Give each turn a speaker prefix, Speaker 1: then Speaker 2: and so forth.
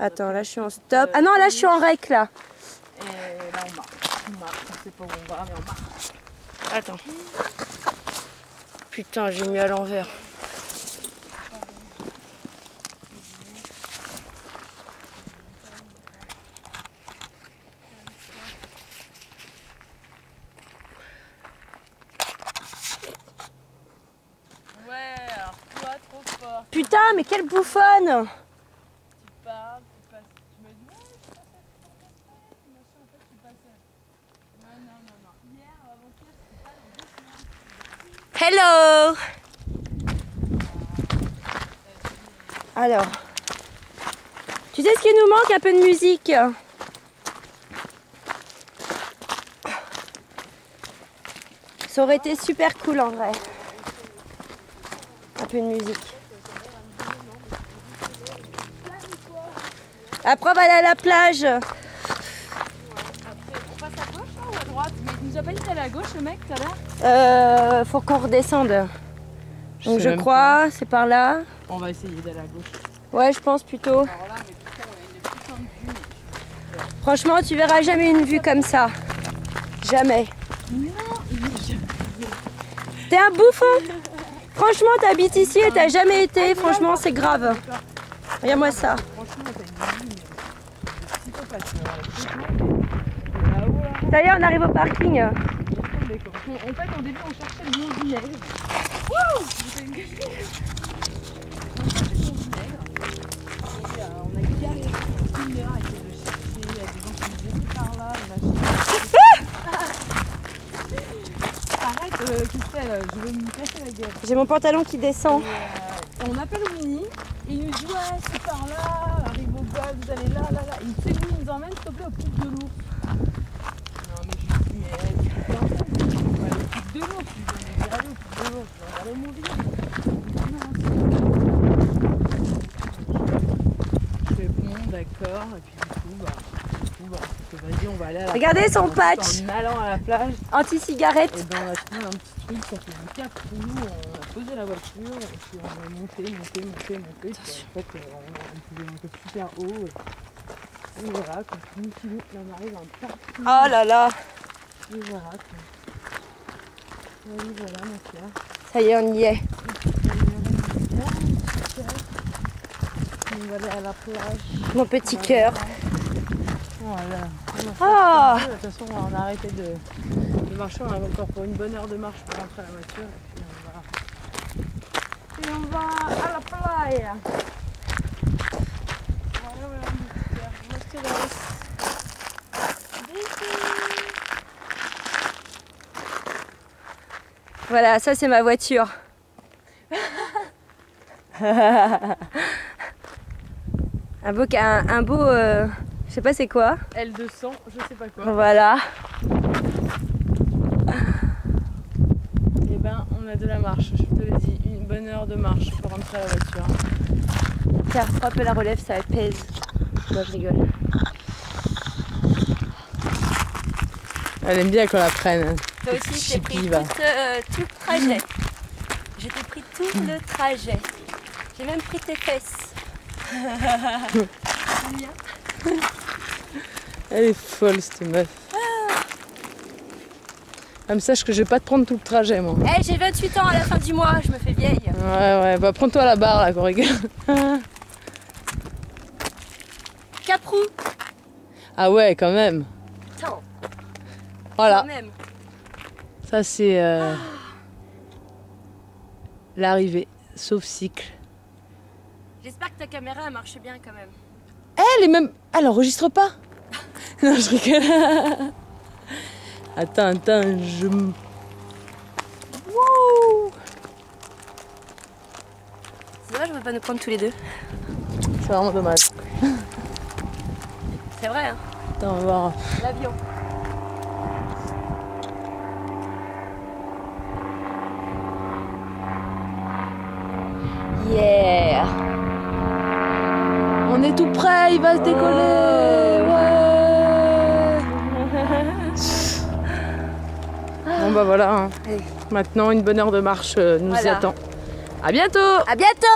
Speaker 1: Attends, là je suis en stop. Ah non, là je suis en rec là.
Speaker 2: Et là on marche. On marche, on sait pas où on va, mais on marche.
Speaker 1: Attends. Putain, j'ai mis à l'envers.
Speaker 2: Ouais, alors toi, trop fort.
Speaker 1: Putain, mais quelle bouffonne
Speaker 2: Tu parles, tu passes. Tu me dis, ouais, tu passais, tu passais, machin, en fait, tu passais. Non, non, non, non. Hier, avant-hier, c'était pas le
Speaker 1: Hello Alors, tu sais ce qui nous manque Un peu de musique? Ça aurait été super cool en vrai. Un peu de musique. Après, on va aller à la plage.
Speaker 2: Après, on passe à gauche hein, ou à droite Mais il nous a pas dit d'aller à gauche, le mec, tout à l'heure
Speaker 1: Euh, faut qu'on redescende. Donc je crois, c'est par là.
Speaker 2: On va essayer d'aller à gauche.
Speaker 1: Ouais, je pense plutôt.
Speaker 2: Alors là, mais putain, on a une putain de vue.
Speaker 1: Franchement, tu verras jamais une vue comme ça. Jamais.
Speaker 2: Non,
Speaker 1: T'es un bouffon Franchement, t'habites ici et t'as jamais été. Franchement, c'est grave. Regarde-moi ça.
Speaker 2: franchement, t'as une vue, Là-haut, là.
Speaker 1: Ça y est, on arrive au parking.
Speaker 2: En fait, au début, on cherchait le mont Vinaigre. Wouh J'ai une. On cherchait le mont Vinaigre. Et euh, on a galéré. Une heure à essayer de chercher. Il y a des gens qui nous disaient par là. machin. Arrête, euh, Christelle, je vais me casser la gueule.
Speaker 1: J'ai mon pantalon qui descend.
Speaker 2: Et, euh, on appelle Winnie. Et il nous dit Ouais, c'est par là. Arrive au golf, vous allez là, là, là. Il s'il te plaît, au pic de l'ours. Non, mais je on va aller au pic de l'ours. Je lui dis Mais aller au pic de l'ours, on va aller au Mont Je fais bon, d'accord. Et puis du coup, bah, du coup, bah, je fais, vas-y, on va aller à la
Speaker 1: Regardez
Speaker 2: plage.
Speaker 1: son
Speaker 2: En
Speaker 1: patch.
Speaker 2: En allant à la plage,
Speaker 1: Anti-cigarette.
Speaker 2: et ben on a trouvé un petit truc, ça fait du cap pour nous, on a posé la voiture, et puis on a monté, monté, monté, monté, puis en fait euh, on, on pouvait monter super haut, et, et voilà, quoi, tranquille, là on arrive en partie,
Speaker 1: Oh là là.
Speaker 2: et voilà, quoi. Oui, voilà, ma.
Speaker 1: Ça y est, on y est.
Speaker 2: On va aller à la plage.
Speaker 1: Mon petit cœur.
Speaker 2: Voilà.
Speaker 1: Ah.
Speaker 2: De toute façon, on a arrêté de, de marcher, on a encore pour une bonne heure de marche pour rentrer à la voiture, et puis on va, et on va à la playa. Voilà, voilà, mon petit cœur. Moi, je te laisse.
Speaker 1: Voilà, ça c'est ma voiture. un beau, un, un beau, euh, je sais pas c'est quoi.
Speaker 2: L200, je sais pas quoi.
Speaker 1: Voilà.
Speaker 2: Et ben, on a de la marche, je te le dis, une bonne heure de marche pour rentrer à la voiture.
Speaker 1: Tiens, frappe la relève, ça pèse. Moi je rigole.
Speaker 2: Elle aime bien qu'on la prenne.
Speaker 1: Toi aussi, j'ai pris tout, euh, tout le trajet. Je t'ai pris tout le trajet. J'ai même pris tes fesses.
Speaker 2: Elle est folle cette meuf. Elle me sache que je vais pas te prendre tout le trajet moi.
Speaker 1: Eh, j'ai 28 ans à la fin du mois, je me fais vieille.
Speaker 2: Ouais ouais, bah prends-toi la barre là rigole.
Speaker 1: Caprou.
Speaker 2: Ah ouais quand même.
Speaker 1: Attends,
Speaker 2: Voilà,
Speaker 1: quand même.
Speaker 2: Ça c'est euh, l'arrivée, sauf cycle.
Speaker 1: J'espère que ta caméra marche bien quand même.
Speaker 2: Elle est même. Elle enregistre pas Non, je rigole. Attends, attends, je. Wouh
Speaker 1: C'est dommage, on va pas nous prendre tous les deux.
Speaker 2: C'est vraiment dommage.
Speaker 1: C'est vrai, hein.
Speaker 2: Attends, on va voir.
Speaker 1: L'avion. Yeah.
Speaker 2: On est tout prêt, il va se décoller Ouais Bon bah voilà, hein.
Speaker 1: Allez.
Speaker 2: maintenant une bonne heure de marche euh, nous y
Speaker 1: Voilà.
Speaker 2: attend. À bientôt
Speaker 1: À bientôt.